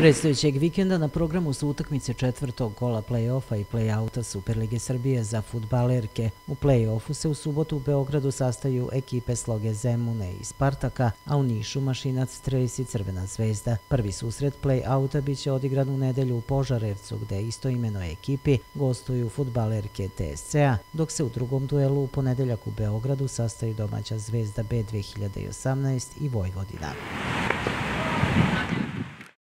Predstojećeg vikenda na programu su utakmice četvrtog kola play-offa i play-outa Superlige Srbije za futbalerke. U play-offu se u subotu u Beogradu sastaju ekipe sloge Zemune i Spartaka, a u Nišu mašinac Tresi Crvena zvezda. Prvi susret play-outa biće odigran u nedelju u Požarevcu, gde istoimeno ekipi gostuju futbalerke TSC-a, dok se u drugom duelu u ponedeljak u Beogradu sastaju domaća zvezda B 2018 i Vojvodina.